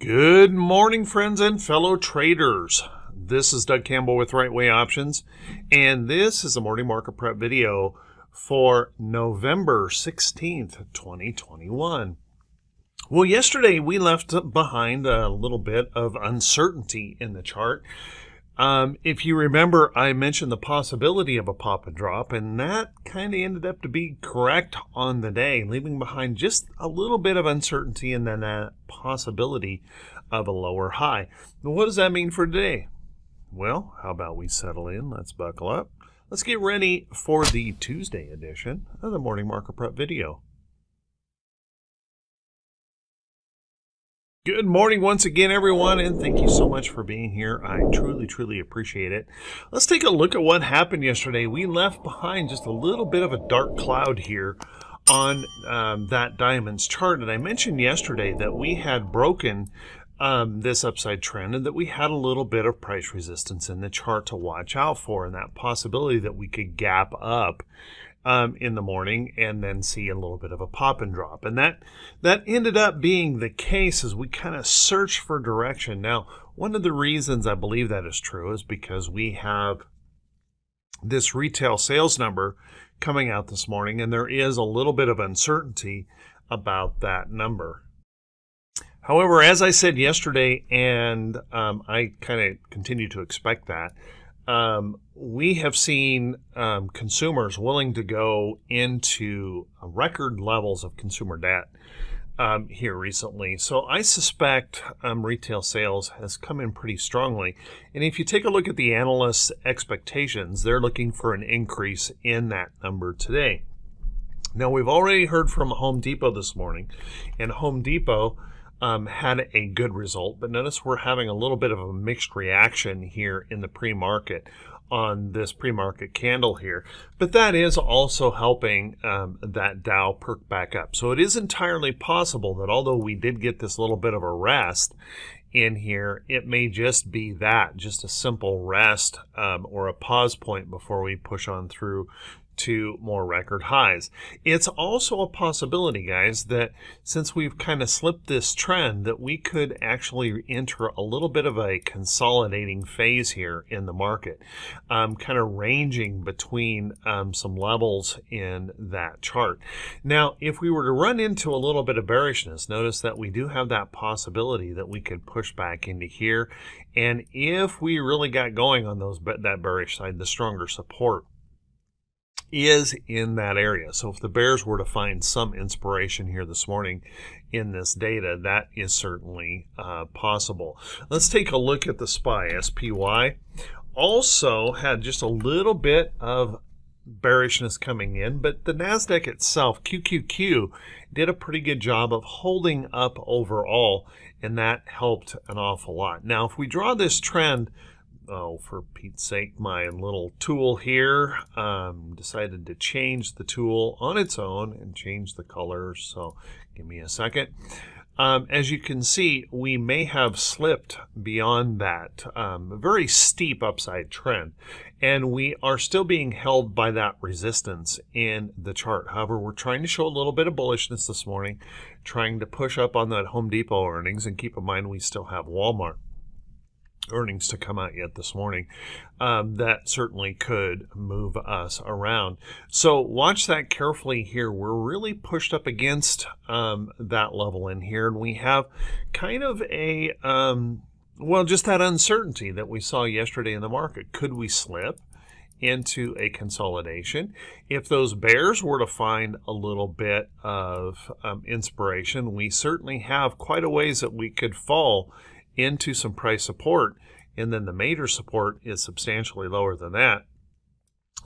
Good morning, friends and fellow traders. This is Doug Campbell with Right Way Options, and this is a morning market prep video for November 16th, 2021. Well, yesterday we left behind a little bit of uncertainty in the chart. Um, if you remember, I mentioned the possibility of a pop and drop, and that kind of ended up to be correct on the day, leaving behind just a little bit of uncertainty and then that possibility of a lower high. what does that mean for today? Well, how about we settle in? Let's buckle up. Let's get ready for the Tuesday edition of the Morning Market Prep video. Good morning once again, everyone, and thank you so much for being here. I truly, truly appreciate it. Let's take a look at what happened yesterday. We left behind just a little bit of a dark cloud here on um, that diamonds chart. And I mentioned yesterday that we had broken um, this upside trend and that we had a little bit of price resistance in the chart to watch out for and that possibility that we could gap up um, in the morning and then see a little bit of a pop and drop. And that that ended up being the case as we kind of search for direction. Now, one of the reasons I believe that is true is because we have this retail sales number coming out this morning, and there is a little bit of uncertainty about that number. However, as I said yesterday, and um, I kind of continue to expect that, um, we have seen um, consumers willing to go into record levels of consumer debt um, here recently. So I suspect um, retail sales has come in pretty strongly. And if you take a look at the analysts' expectations, they're looking for an increase in that number today. Now, we've already heard from Home Depot this morning, and Home Depot um, had a good result, but notice we're having a little bit of a mixed reaction here in the pre-market on this pre-market candle here. But that is also helping um, that Dow perk back up. So it is entirely possible that although we did get this little bit of a rest in here, it may just be that, just a simple rest um, or a pause point before we push on through to more record highs. It's also a possibility, guys, that since we've kind of slipped this trend, that we could actually enter a little bit of a consolidating phase here in the market, um, kind of ranging between um, some levels in that chart. Now, if we were to run into a little bit of bearishness, notice that we do have that possibility that we could push back into here. And if we really got going on those that bearish side, the stronger support is in that area. So if the Bears were to find some inspiration here this morning in this data, that is certainly uh, possible. Let's take a look at the SPY. SPY also had just a little bit of bearishness coming in, but the NASDAQ itself, QQQ, did a pretty good job of holding up overall, and that helped an awful lot. Now, if we draw this trend oh, for Pete's sake, my little tool here um, decided to change the tool on its own and change the color. So give me a second. Um, as you can see, we may have slipped beyond that um, very steep upside trend, and we are still being held by that resistance in the chart. However, we're trying to show a little bit of bullishness this morning, trying to push up on that Home Depot earnings, and keep in mind we still have Walmart earnings to come out yet this morning. Um, that certainly could move us around. So watch that carefully here. We're really pushed up against um, that level in here, and we have kind of a um, well, just that uncertainty that we saw yesterday in the market. Could we slip? into a consolidation. If those bears were to find a little bit of um, inspiration, we certainly have quite a ways that we could fall into some price support, and then the major support is substantially lower than that.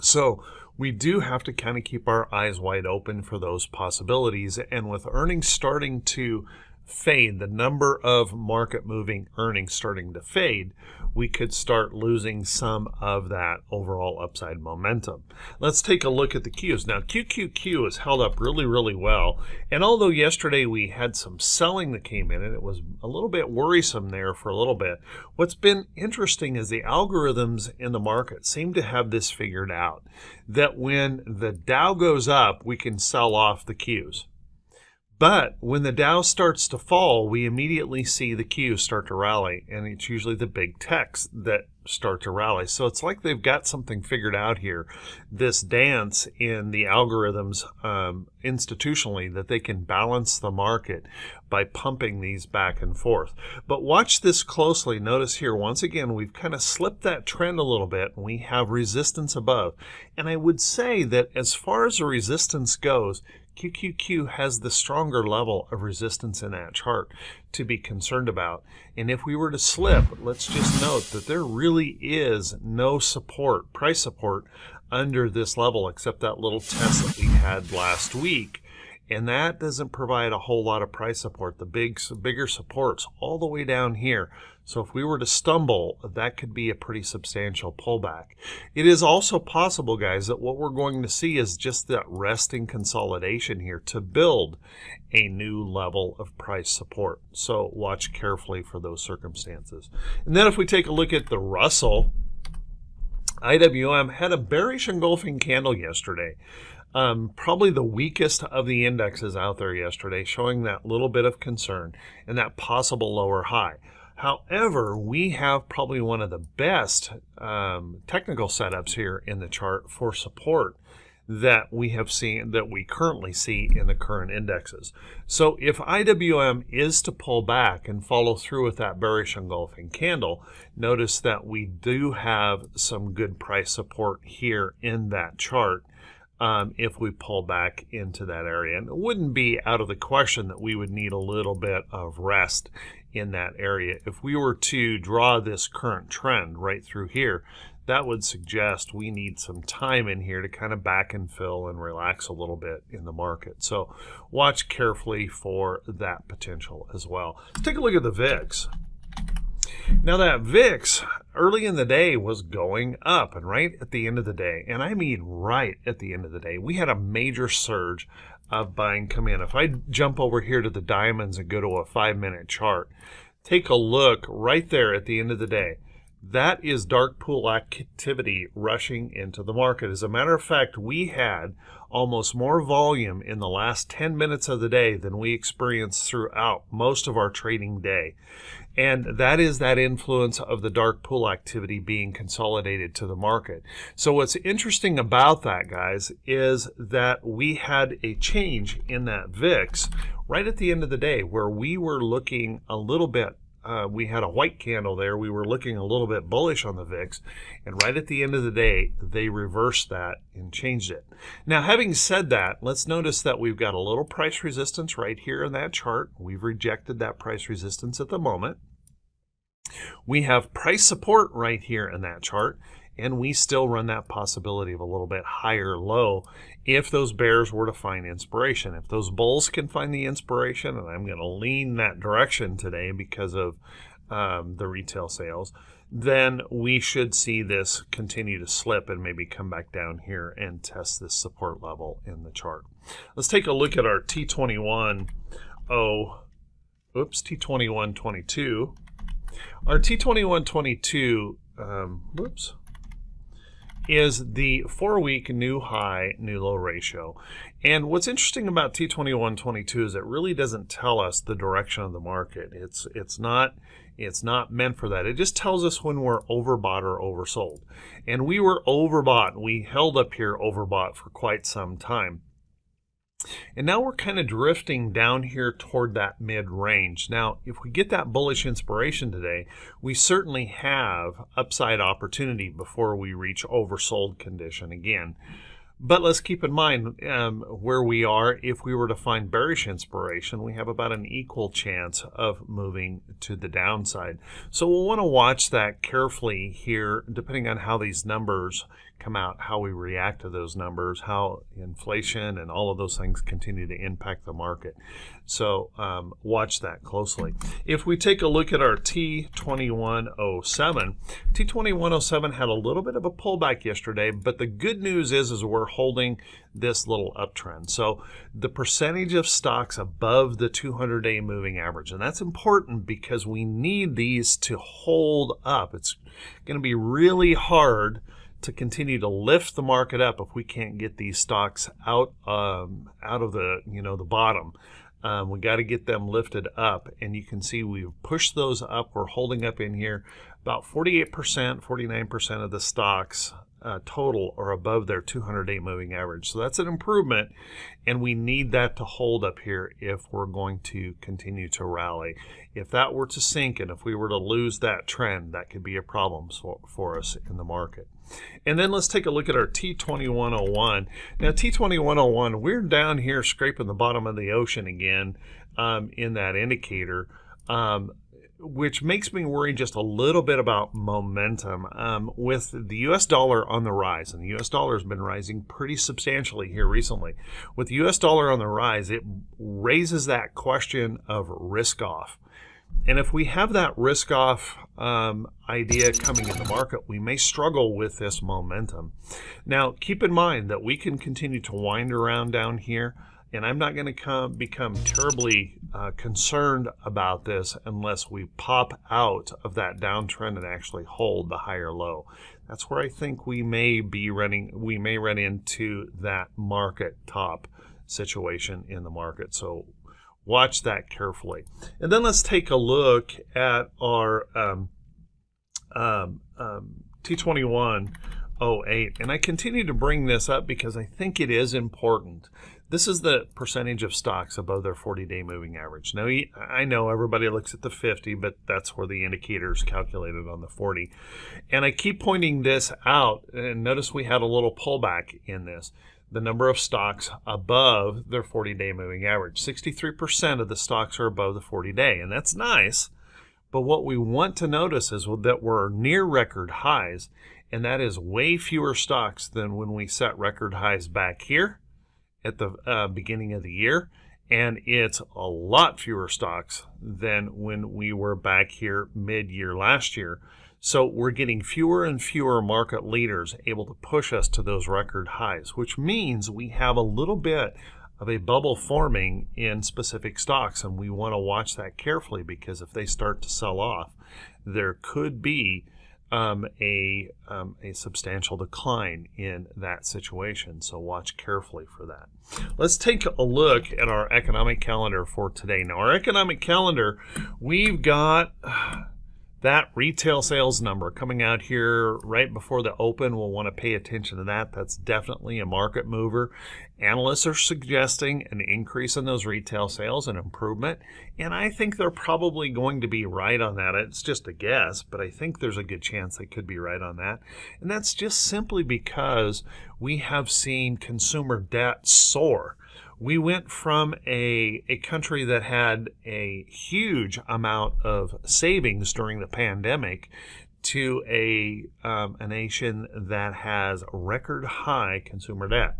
So we do have to kind of keep our eyes wide open for those possibilities. And with earnings starting to fade, the number of market moving earnings starting to fade, we could start losing some of that overall upside momentum. Let's take a look at the Qs. Now, QQQ has held up really, really well. And although yesterday we had some selling that came in and it was a little bit worrisome there for a little bit, what's been interesting is the algorithms in the market seem to have this figured out that when the Dow goes up, we can sell off the Qs. But when the Dow starts to fall, we immediately see the Qs start to rally, and it's usually the big techs that start to rally. So it's like they've got something figured out here. This dance in the algorithms um, institutionally that they can balance the market by pumping these back and forth. But watch this closely. Notice here, once again, we've kind of slipped that trend a little bit. We have resistance above. And I would say that as far as the resistance goes, QQQ has the stronger level of resistance in that chart to be concerned about. And if we were to slip, let's just note that there really is no support, price support, under this level except that little test that we had last week. And that doesn't provide a whole lot of price support. The big, bigger supports all the way down here. So if we were to stumble, that could be a pretty substantial pullback. It is also possible, guys, that what we're going to see is just that resting consolidation here to build a new level of price support. So watch carefully for those circumstances. And then if we take a look at the Russell, IWM had a bearish engulfing candle yesterday. Um, probably the weakest of the indexes out there yesterday, showing that little bit of concern and that possible lower high. However, we have probably one of the best um, technical setups here in the chart for support that we have seen, that we currently see in the current indexes. So if IWM is to pull back and follow through with that bearish engulfing candle, notice that we do have some good price support here in that chart um, if we pull back into that area. And it wouldn't be out of the question that we would need a little bit of rest in that area. If we were to draw this current trend right through here, that would suggest we need some time in here to kind of back and fill and relax a little bit in the market. So watch carefully for that potential as well. Let's take a look at the VIX. Now that VIX early in the day was going up and right at the end of the day, and I mean right at the end of the day, we had a major surge of buying come in. If I jump over here to the diamonds and go to a five minute chart, take a look right there at the end of the day. That is dark pool activity rushing into the market. As a matter of fact, we had almost more volume in the last 10 minutes of the day than we experienced throughout most of our trading day. And that is that influence of the dark pool activity being consolidated to the market. So what's interesting about that, guys, is that we had a change in that VIX right at the end of the day where we were looking a little bit uh, we had a white candle there. We were looking a little bit bullish on the VIX. And right at the end of the day, they reversed that and changed it. Now, having said that, let's notice that we've got a little price resistance right here in that chart. We've rejected that price resistance at the moment. We have price support right here in that chart and we still run that possibility of a little bit higher low if those bears were to find inspiration. If those bulls can find the inspiration, and I'm going to lean that direction today because of um, the retail sales, then we should see this continue to slip and maybe come back down here and test this support level in the chart. Let's take a look at our T21 oh oops T2122 our T2122 um, whoops is the four week new high, new low ratio. And what's interesting about T2122 is it really doesn't tell us the direction of the market. It's it's not it's not meant for that. It just tells us when we're overbought or oversold. And we were overbought. We held up here overbought for quite some time. And now we're kind of drifting down here toward that mid range. Now, if we get that bullish inspiration today, we certainly have upside opportunity before we reach oversold condition again. But let's keep in mind um, where we are. If we were to find bearish inspiration, we have about an equal chance of moving to the downside. So we'll want to watch that carefully here, depending on how these numbers come out, how we react to those numbers, how inflation and all of those things continue to impact the market. So um, watch that closely. If we take a look at our T2107, T2107 had a little bit of a pullback yesterday, but the good news is, is we're holding this little uptrend. So the percentage of stocks above the 200-day moving average, and that's important because we need these to hold up. It's going to be really hard to continue to lift the market up if we can't get these stocks out um, out of the you know the bottom Um, we got to get them lifted up, and you can see we've pushed those up. We're holding up in here about 48%, 49% of the stocks uh, total are above their 200 day moving average. So that's an improvement, and we need that to hold up here if we're going to continue to rally. If that were to sink and if we were to lose that trend, that could be a problem for, for us in the market. And then let's take a look at our T2101. Now, T2101, we're down here scraping the bottom of the ocean again um, in that indicator. Um, which makes me worry just a little bit about momentum. Um, with the US dollar on the rise, and the US dollar has been rising pretty substantially here recently. With the US dollar on the rise, it raises that question of risk off. And if we have that risk off um, idea coming in the market, we may struggle with this momentum. Now, keep in mind that we can continue to wind around down here and I'm not going to come, become terribly uh, concerned about this unless we pop out of that downtrend and actually hold the higher low. That's where I think we may be running, we may run into that market top situation in the market. So watch that carefully. And then let's take a look at our um, um, um, T2108. And I continue to bring this up because I think it is important. This is the percentage of stocks above their 40-day moving average. Now, I know everybody looks at the 50, but that's where the indicator is calculated on the 40. And I keep pointing this out, and notice we had a little pullback in this. The number of stocks above their 40-day moving average. 63% of the stocks are above the 40-day, and that's nice. But what we want to notice is that we're near record highs, and that is way fewer stocks than when we set record highs back here at the uh, beginning of the year, and it's a lot fewer stocks than when we were back here mid year last year. So we're getting fewer and fewer market leaders able to push us to those record highs, which means we have a little bit of a bubble forming in specific stocks, and we want to watch that carefully because if they start to sell off, there could be um, a, um, a substantial decline in that situation. So watch carefully for that. Let's take a look at our economic calendar for today. Now, our economic calendar, we've got that retail sales number coming out here right before the open. We'll want to pay attention to that. That's definitely a market mover. Analysts are suggesting an increase in those retail sales, an improvement, and I think they're probably going to be right on that. It's just a guess, but I think there's a good chance they could be right on that. And that's just simply because we have seen consumer debt soar we went from a, a country that had a huge amount of savings during the pandemic to a, um, a nation that has record high consumer debt.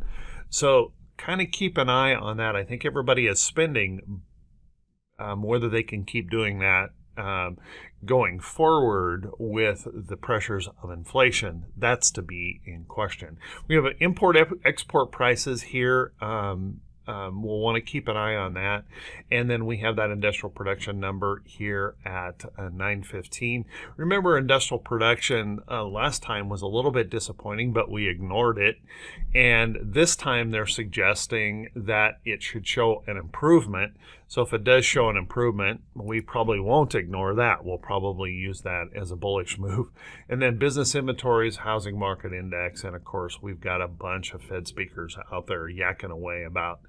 So, kind of keep an eye on that. I think everybody is spending, um, whether they can keep doing that um, going forward with the pressures of inflation. That's to be in question. We have import export prices here um, um, we'll want to keep an eye on that. And then we have that industrial production number here at uh, 915. Remember, industrial production uh, last time was a little bit disappointing, but we ignored it. And this time they're suggesting that it should show an improvement. So if it does show an improvement, we probably won't ignore that. We'll probably use that as a bullish move. And then business inventories, housing market index, and of course, we've got a bunch of Fed speakers out there yakking away about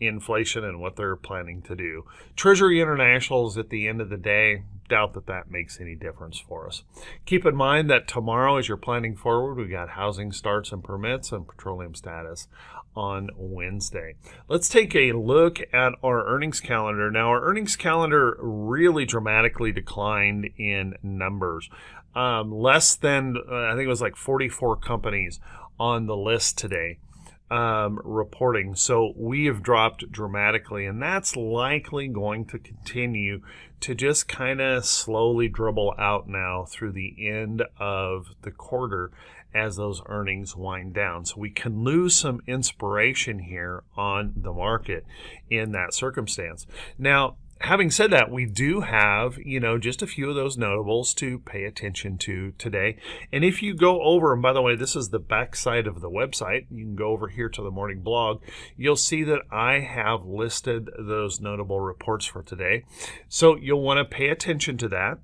inflation and what they're planning to do. Treasury Internationals at the end of the day, doubt that that makes any difference for us. Keep in mind that tomorrow, as you're planning forward, we've got housing starts and permits and petroleum status on Wednesday. Let's take a look at our earnings calendar. Now, our earnings calendar really dramatically declined in numbers. Um, less than, uh, I think it was like 44 companies on the list today um, reporting. So we have dropped dramatically, and that's likely going to continue to just kind of slowly dribble out now through the end of the quarter as those earnings wind down. So we can lose some inspiration here on the market in that circumstance. Now, having said that, we do have, you know, just a few of those notables to pay attention to today. And if you go over, and by the way, this is the back side of the website, you can go over here to the morning blog, you'll see that I have listed those notable reports for today. So you'll want to pay attention to that.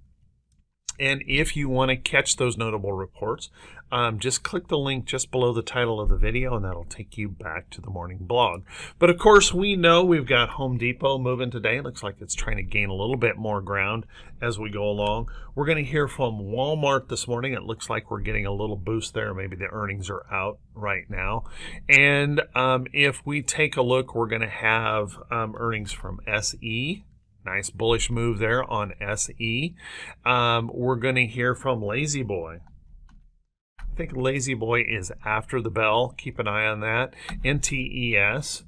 And if you want to catch those notable reports, um, just click the link just below the title of the video and that'll take you back to the morning blog. But of course, we know we've got Home Depot moving today. It looks like it's trying to gain a little bit more ground as we go along. We're going to hear from Walmart this morning. It looks like we're getting a little boost there. Maybe the earnings are out right now. And um, if we take a look, we're going to have um, earnings from SE Nice bullish move there on SE. Um, we're going to hear from La-Z-Boy. I think La-Z-Boy is after the bell. Keep an eye on that. NTES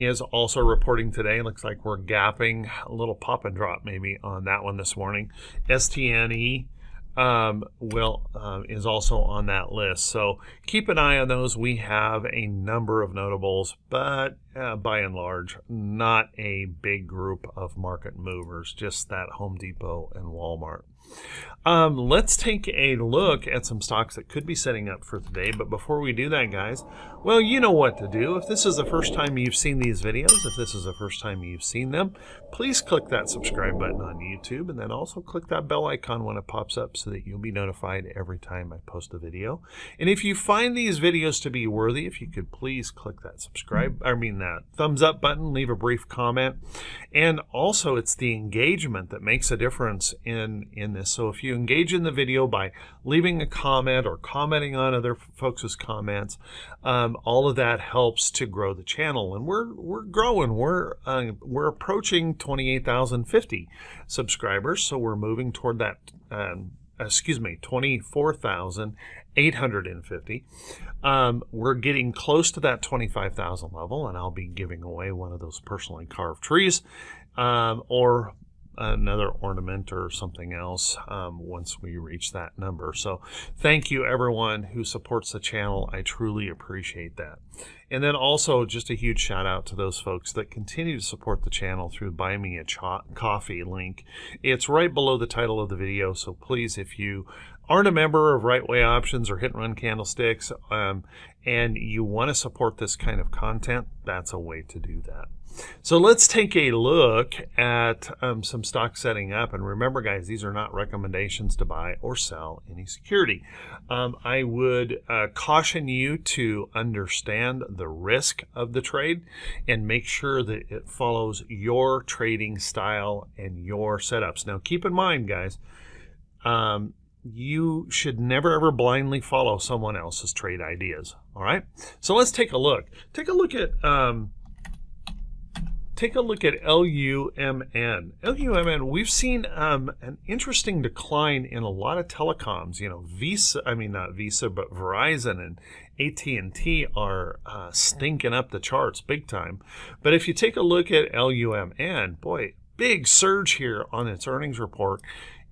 is also reporting today. Looks like we're gapping a little pop and drop maybe on that one this morning. STNE um, will uh, is also on that list. So keep an eye on those. We have a number of notables, but uh, by and large, not a big group of market movers. Just that Home Depot and Walmart. Um, let's take a look at some stocks that could be setting up for today. But before we do that, guys, well, you know what to do. If this is the first time you've seen these videos, if this is the first time you've seen them, please click that subscribe button on YouTube and then also click that bell icon when it pops up so that you'll be notified every time I post a video. And if you find these videos to be worthy, if you could please click that subscribe, I mean that thumbs up button, leave a brief comment. And also it's the engagement that makes a difference in, in this. So if you engage in the video by leaving a comment or commenting on other folks' comments, um, all of that helps to grow the channel. And we're we're growing. We're uh, we're approaching 28,050 subscribers, so we're moving toward that. Um, excuse me, 24,850. Um, we're getting close to that 25,000 level, and I'll be giving away one of those personally carved trees um, or another ornament or something else um, once we reach that number. So thank you everyone who supports the channel. I truly appreciate that. And then also just a huge shout out to those folks that continue to support the channel through Buy Me a Coffee link. It's right below the title of the video. So please, if you aren't a member of Right Way Options or Hit and Run Candlesticks um, and you want to support this kind of content, that's a way to do that. So let's take a look at um, some stock setting up. And remember, guys, these are not recommendations to buy or sell any security. Um, I would uh, caution you to understand the risk of the trade and make sure that it follows your trading style and your setups. Now, keep in mind, guys, um, you should never ever blindly follow someone else's trade ideas. All right. So let's take a look. Take a look at um, take a look at LUMN. LUMN, we've seen um, an interesting decline in a lot of telecoms. You know, Visa, I mean not Visa, but Verizon and AT&T are uh, stinking up the charts big time. But if you take a look at LUMN, boy, big surge here on its earnings report,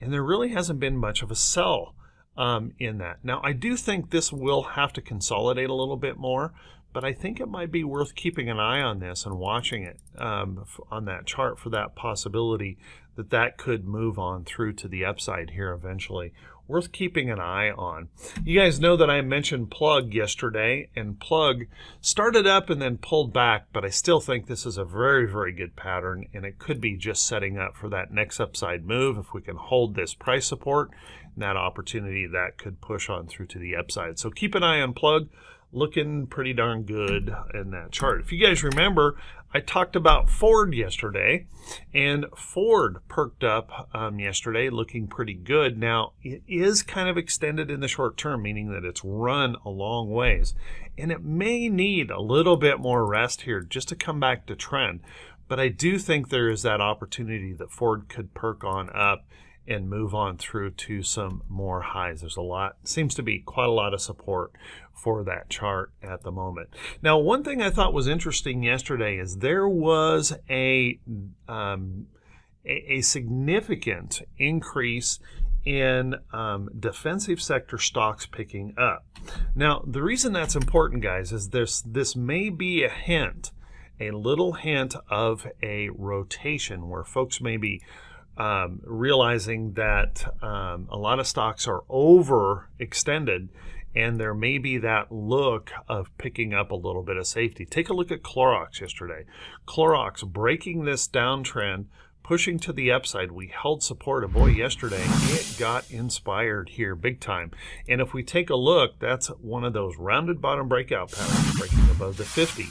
and there really hasn't been much of a sell um, in that. Now, I do think this will have to consolidate a little bit more but I think it might be worth keeping an eye on this and watching it um, on that chart for that possibility that that could move on through to the upside here eventually. Worth keeping an eye on. You guys know that I mentioned Plug yesterday, and Plug started up and then pulled back, but I still think this is a very, very good pattern, and it could be just setting up for that next upside move. If we can hold this price support, and that opportunity, that could push on through to the upside. So keep an eye on Plug looking pretty darn good in that chart. If you guys remember, I talked about Ford yesterday, and Ford perked up um, yesterday, looking pretty good. Now, it is kind of extended in the short term, meaning that it's run a long ways, and it may need a little bit more rest here just to come back to trend. But I do think there is that opportunity that Ford could perk on up and move on through to some more highs. There's a lot, seems to be quite a lot of support for that chart at the moment. Now, one thing I thought was interesting yesterday is there was a, um, a, a, significant increase in um, defensive sector stocks picking up. Now, the reason that's important, guys, is this, this may be a hint a little hint of a rotation where folks may be um, realizing that um, a lot of stocks are overextended and there may be that look of picking up a little bit of safety. Take a look at Clorox yesterday. Clorox breaking this downtrend, pushing to the upside. We held support, and boy, yesterday it got inspired here big time. And if we take a look, that's one of those rounded bottom breakout patterns breaking above the 50.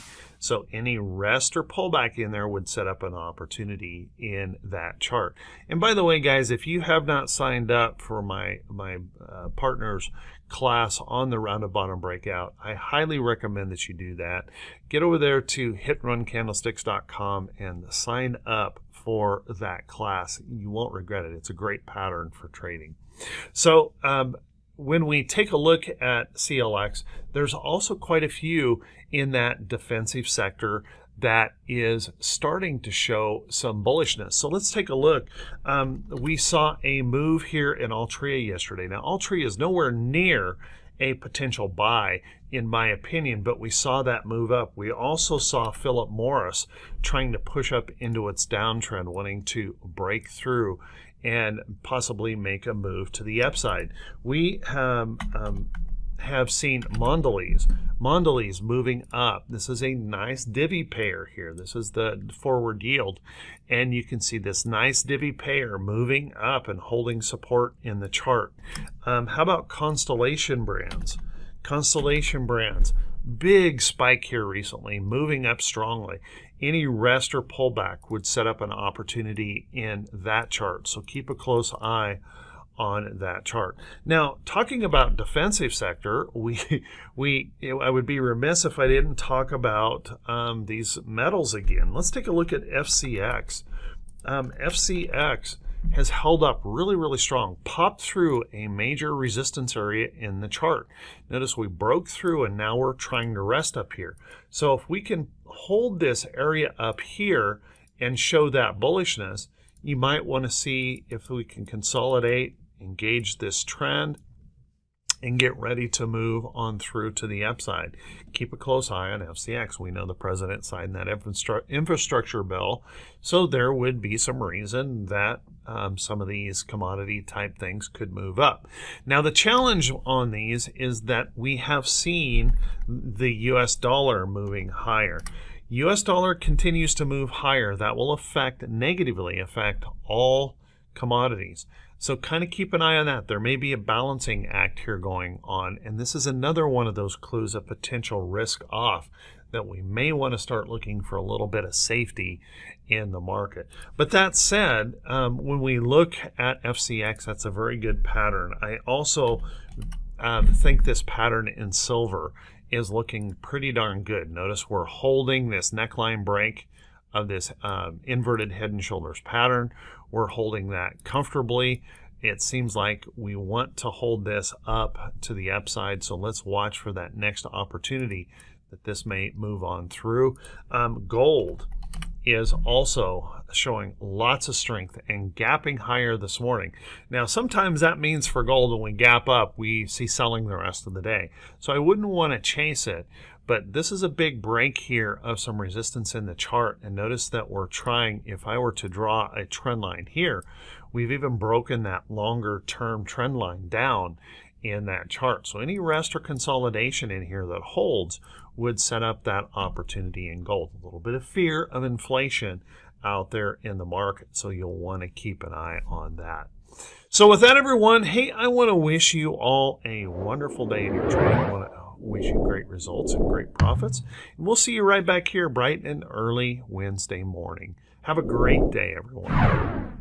So any rest or pullback in there would set up an opportunity in that chart. And by the way, guys, if you have not signed up for my my uh, partners class on the rounded bottom breakout, I highly recommend that you do that. Get over there to hitandruncandlesticks.com and sign up for that class. You won't regret it. It's a great pattern for trading. So um, when we take a look at CLX, there's also quite a few in that defensive sector that is starting to show some bullishness. So let's take a look. Um, we saw a move here in Altria yesterday. Now, Altria is nowhere near a potential buy, in my opinion, but we saw that move up. We also saw Philip Morris trying to push up into its downtrend, wanting to break through and possibly make a move to the upside. We um, um, have seen Mondelez. Mondelez moving up. This is a nice divvy pair here. This is the forward yield. And you can see this nice divvy pair moving up and holding support in the chart. Um, how about Constellation Brands? Constellation Brands, big spike here recently, moving up strongly any rest or pullback would set up an opportunity in that chart. So keep a close eye on that chart. Now, talking about defensive sector, we we I would be remiss if I didn't talk about um, these metals again. Let's take a look at FCX. Um, FCX has held up really, really strong, popped through a major resistance area in the chart. Notice we broke through and now we're trying to rest up here. So if we can hold this area up here and show that bullishness, you might want to see if we can consolidate, engage this trend, and get ready to move on through to the upside. Keep a close eye on FCX. We know the president signed that infrastructure bill, so there would be some reason that um, some of these commodity type things could move up. Now, the challenge on these is that we have seen the US dollar moving higher. US dollar continues to move higher. That will affect, negatively affect all commodities. So kind of keep an eye on that. There may be a balancing act here going on. And this is another one of those clues of potential risk off that we may want to start looking for a little bit of safety in the market. But that said, um, when we look at FCX, that's a very good pattern. I also um, think this pattern in silver is looking pretty darn good. Notice we're holding this neckline break of this um, inverted head and shoulders pattern. We're holding that comfortably. It seems like we want to hold this up to the upside, so let's watch for that next opportunity that this may move on through. Um, gold is also showing lots of strength and gapping higher this morning. Now, sometimes that means for gold when we gap up, we see selling the rest of the day. So I wouldn't want to chase it, but this is a big break here of some resistance in the chart. And notice that we're trying, if I were to draw a trend line here, we've even broken that longer term trend line down in that chart. So any rest or consolidation in here that holds would set up that opportunity in gold. A little bit of fear of inflation out there in the market. So you'll want to keep an eye on that. So with that, everyone, hey, I want to wish you all a wonderful day in your trading. Wish you great results and great profits. And we'll see you right back here bright and early Wednesday morning. Have a great day, everyone.